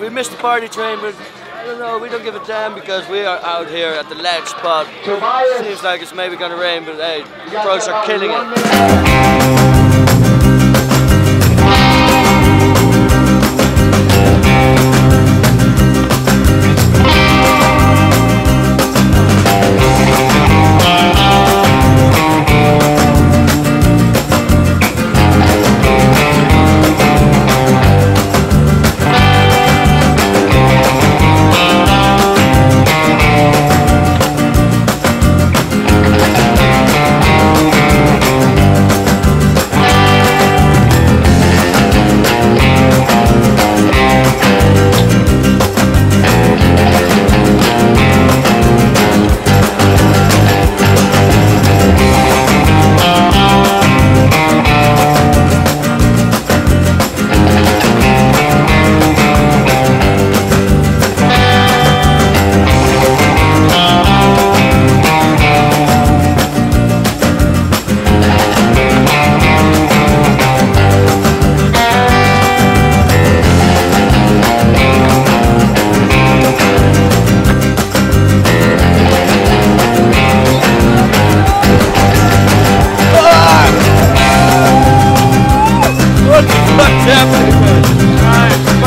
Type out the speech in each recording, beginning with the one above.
We missed the party train, but I don't know, we don't give a damn because we are out here at the ledge spot. Seems like it's maybe gonna rain, but hey, the pros are killing it.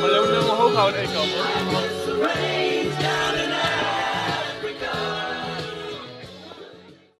Maar dan moet nog hoog houden, één kant.